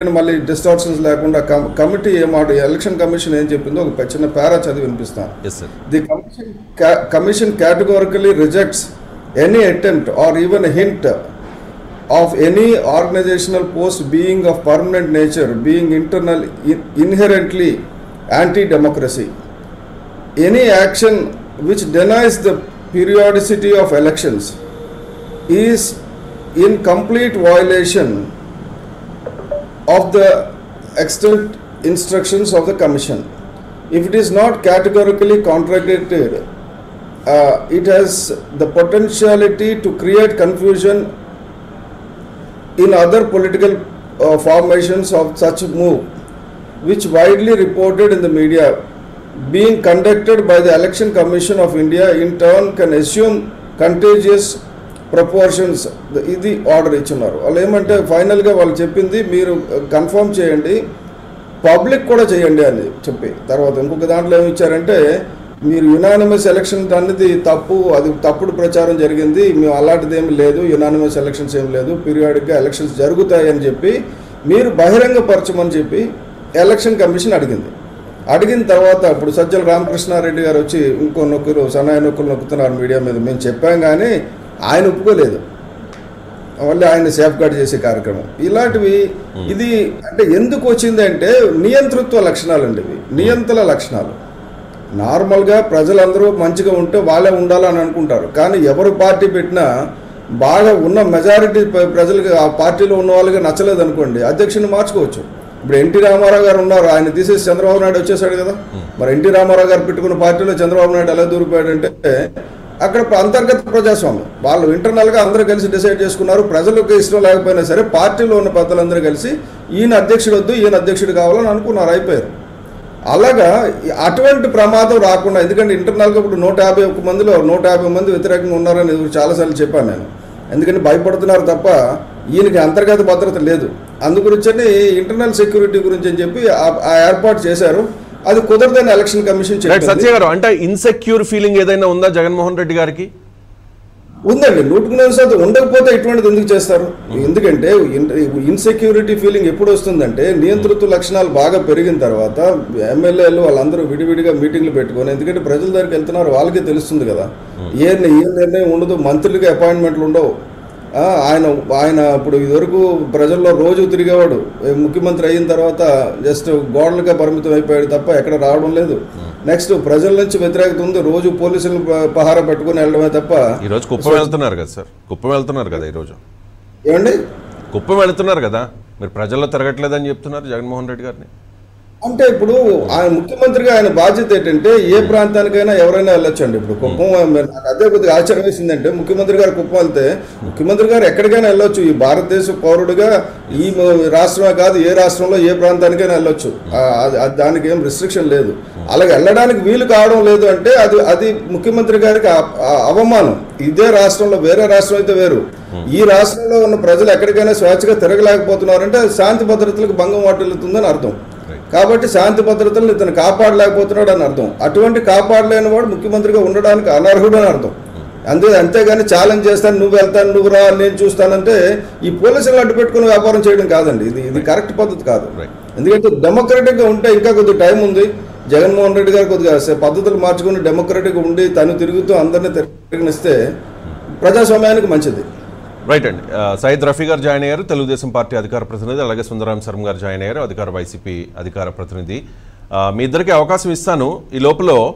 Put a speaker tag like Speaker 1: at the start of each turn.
Speaker 1: మళ్ళీ డిస్టర్బన్స్ లేకుండా committee ఏమాట election commission ఏం చెప్పిందో ఒక చిన్న పేరా చదివి వినిపిస్తాను. The commission commission categorically rejects any attempt or even hint of any organisational post being of permanent nature being internal inherently anti democracy any action which denies the periodicity of elections is in complete violation of the extant instructions of the commission. If it is not categorically contradicted, uh, it has the potentiality to create confusion in other political uh, formations of such move, which widely reported in the media, being conducted by the Election Commission of India, in turn can assume contagious proportions ఇది order ఇచ్చున్నారు. వాళ్ళు ఏమంటే ఫైనల్గా వాళ్ళు చెప్పింది మీరు uh, confirm చేయండి public కూడా చేయండి అని చెప్పి. తర్వాత ఇంకొక దాంట్లో ఏమి ఇచ్చారంటే మీరు యునానిమస్ ఎలక్షన్ అనేది తప్పు అది తప్పుడు ప్రచారం జరిగింది మేము అలాంటిది ఏమి లేదు యునానిమస్ ఎలక్షన్స్ ఏమి లేదు పీరియాడిక్గా ఎలక్షన్స్ జరుగుతాయి అని చెప్పి మీరు బహిరంగపరచమని చెప్పి ఎలక్షన్ కమిషన్ అడిగింది. అడిగిన తర్వాత ఇప్పుడు సజ్జల రామకృష్ణారెడ్డి గారు వచ్చి ఇంకో నొక్కులు సన్నాయి నొక్కులు నొక్కుతున్నారు మీడియా మీద. మేము చెప్పాం కానీ ఆయన ఒప్పుకోలేదు. మళ్ళీ ఆయన సేఫ్ గార్డ్ చేసే కార్యక్రమం. ఇలాంటివి ఇది అంటే ఎందుకు వచ్చింది అంటే నియంతృత్వ లక్షణాలు అండి ఇవి. నియంత్రణ లక్షణాలు. నార్మల్గా ప్రజలందరూ మంచిగా ఉంటే వాళ్ళే ఉండాలని అనుకుంటారు. కానీ ఎవరు పార్టీ పెట్టినా బాగా ఉన్న మెజారిటీ ప్రజలకు ఆ పార్టీలో ఉన్న వాళ్ళకి నచ్చలేదు అనుకోండి అధ్యక్షుని మార్చుకోవచ్చు. ఇప్పుడు ఎన్టీ రామారావు గారు ఉన్నారు ఆయన తీసేసి చంద్రబాబు నాయుడు వచ్చేసాడు కదా. మరి ఎన్టీ రామారావు గారు పెట్టుకున్న పార్టీలో చంద్రబాబు నాయుడు ఎలా దూరిపోయాడంటే అక్కడ అంతర్గత ప్రజాస్వామ్యం. వాళ్ళు ఇంటర్నల్గా అందరూ కలిసి డిసైడ్ చేసుకున్నారు. ప్రజలకు ఇష్టం లేకపోయినా సరే పార్టీలో ఉన్న పెద్దలందరూ కలిసి ఈయన అధ్యక్షుడు వద్దు ఈయన అధ్యక్షుడు కావాలని అనుకున్నారు అయిపోయారు. అలాగా అటువంటి ప్రమాదం రాకుండా ఎందుకంటే ఇంటర్నల్గా ఇప్పుడు నూట యాభై ఒక్క మందిలో నూట యాభై మంది వ్యతిరేకంగా ఉన్నారని చాలాసార్లు చెప్పాను నేను. ఎందుకంటే భయపడుతున్నారు తప్ప ఈయనకి అంతర్గత భద్రత లేదు. అందుగురించని ఇంటర్నల్ సెక్యూరిటీ గురించి అని చెప్పి ఆ- ఆ ఏర్పాటు చేశారు. అది కుదరదని ఎలక్షన్ కమిషన్
Speaker 2: సత్య గారు అంటే ఇన్సెక్యూర్ ఫీలింగ్ ఏదైనా ఉందా జగన్మోహన్ రెడ్డి గారికి?
Speaker 1: ఉందండి నూటికి నూరు శాతం. ఉండకపోతే ఇటువంటిది ఎందుకు చేస్తారు? ఎందుకంటే ఇన్సెక్యూరిటీ ఫీలింగ్ ఎప్పుడు వస్తుందంటే నియంతృత్వ లక్షణాలు బాగా పెరిగిన తర్వాత ఎమ్మెల్యేలు వాళ్ళందరూ విడివిడిగా మీటింగ్లు పెట్టుకొని ఎందుకంటే ప్రజల దగ్గరికి వెళ్తున్నారు వాళ్ళకే తెలుస్తుంది కదా. ఏ ఏ నిర్ణయం ఉండదు మంత్రులకి అపాయింట్మెంట్లు ఉండవు. ఆయన ఆయన ఇప్పుడు ఇదివరకు ప్రజల్లో రోజు తిరిగేవాడు. ముఖ్యమంత్రి అయిన తర్వాత జస్ట్ గోడలుగా పరిమితం అయిపోయాడు తప్ప ఎక్కడ రావడం లేదు. నెక్స్ట్ ప్రజల నుంచి వ్యతిరేకత ఉంది. రోజు పోలీసులు పహారా పెట్టుకుని వెళ్ళడమే తప్ప
Speaker 2: ఈ రోజు కుప్పం వెళ్తున్నారు కదా సార్? కుప్పం వెళ్తున్నారు కదా ఈరోజు
Speaker 1: ఏమండి?
Speaker 2: కుప్పం వెళ్తున్నారు కదా? మీరు ప్రజల్లో తిరగట్లేదని చెప్తున్నారు జగన్మోహన్ రెడ్డి గారిని.
Speaker 1: అంటే ఇప్పుడు ఆయన ముఖ్యమంత్రిగా ఆయన బాధ్యత ఏంటంటే ఏ ప్రాంతానికైనా ఎవరైనా వెళ్ళొచ్చండి. ఇప్పుడు కుప్పం నాకు అదే కొద్దిగా ఆశ్చర్యం వేసిందంటే ముఖ్యమంత్రి గారు కుప్పం వెళ్తే ముఖ్యమంత్రి గారు ఎక్కడికైనా వెళ్ళొచ్చు. ఈ భారతదేశ పౌరుడిగా ఈ రాష్ట్రమే కాదు ఏ రాష్ట్రంలో ఏ ప్రాంతానికైనా వెళ్ళొచ్చు. దానికి ఏం రిస్ట్రిక్షన్ లేదు. అలాగే వెళ్ళడానికి వీలు కావడం లేదు అంటే అది అది ముఖ్యమంత్రి గారికి అవమానం. ఇదే రాష్ట్రంలో వేరే రాష్ట్రం అయితే వేరు. ఈ రాష్ట్రంలో ఉన్న ప్రజలు ఎక్కడికైనా స్వేచ్ఛగా తిరగలేకపోతున్నారంటే శాంతి భద్రతలకు భంగం వాటిల్లుతుందని అర్థం. కాబట్టి శాంతి భద్రతలను ఇతను కాపాడలేకపోతున్నాడు అని అర్థం. అటువంటి కాపాడలేని వాడు ముఖ్యమంత్రిగా ఉండడానికి అనర్హుడు అని అర్థం. అంతే అంతేగాని ఛాలెంజ్ చేస్తాను నువ్వు వెళ్తాను నువ్వు రా నేను చూస్తానంటే ఈ పోలీసులు అడ్డు పెట్టుకుని వ్యాపారం చేయడం కాదండి. ఇది ఇది కరెక్ట్ పద్ధతి కాదు. ఎందుకంటే డెమోక్రటిక్గా ఉంటే ఇంకా కొద్దిగా టైం ఉంది. జగన్మోహన్ రెడ్డి గారు కొద్దిగా పద్ధతులు మార్చుకుని డెమోక్రటిక్గా ఉండి తను తిరుగుతూ అందరినీ తిరగనిస్తే ప్రజాస్వామ్యానికి మంచిది.
Speaker 2: రైట్ అండి. సయ్యద్ రఫీ గారు జాయిన్ అయ్యారు. తెలుగుదేశం పార్టీ అధికార ప్రతినిధి అలాగే సుందరాం శర్మ గారు జాయిన్ అయ్యారు. అధికార వైసీపీ అధికార ప్రతినిధి. మీ ఇద్దరికి అవకాశం ఇస్తాను. ఈ లోపల